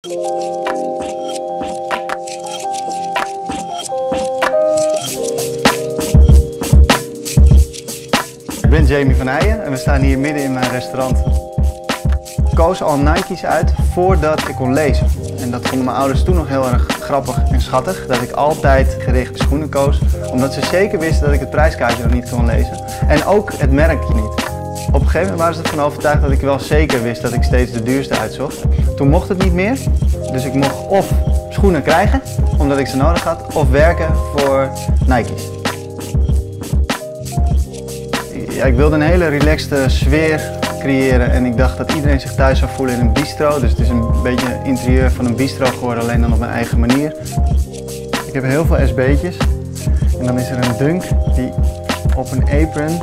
Ik ben Jamie van Heijen en we staan hier midden in mijn restaurant. Ik koos al Nike's uit voordat ik kon lezen. En dat vonden mijn ouders toen nog heel erg grappig en schattig. Dat ik altijd gerichte schoenen koos. Omdat ze zeker wisten dat ik het prijskaartje nog niet kon lezen. En ook het merkje niet. Op een gegeven moment waren ze ervan overtuigd dat ik wel zeker wist dat ik steeds de duurste uitzocht. Toen mocht het niet meer. Dus ik mocht of schoenen krijgen, omdat ik ze nodig had, of werken voor Nike's. Ja, ik wilde een hele relaxte sfeer creëren en ik dacht dat iedereen zich thuis zou voelen in een bistro. Dus het is een beetje het interieur van een bistro geworden, alleen dan op mijn eigen manier. Ik heb heel veel SB'tjes en dan is er een dunk die op een apron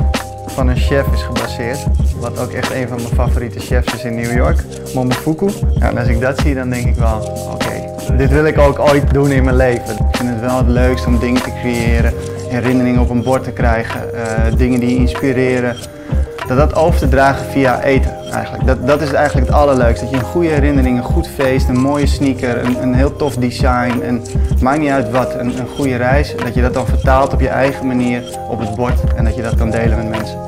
van een chef is gebaseerd. Wat ook echt een van mijn favoriete chefs is in New York, Momofuku. Ja, en als ik dat zie, dan denk ik wel, oké, dit wil ik ook ooit doen in mijn leven. Ik vind het wel het leukst om dingen te creëren, herinneringen op een bord te krijgen, eh, dingen die inspireren. Dat dat over te dragen via eten eigenlijk. Dat, dat is eigenlijk het allerleukste. Dat je een goede herinnering, een goed feest, een mooie sneaker, een, een heel tof design. En maakt niet uit wat, een, een goede reis. Dat je dat dan vertaalt op je eigen manier op het bord en dat je dat kan delen met mensen.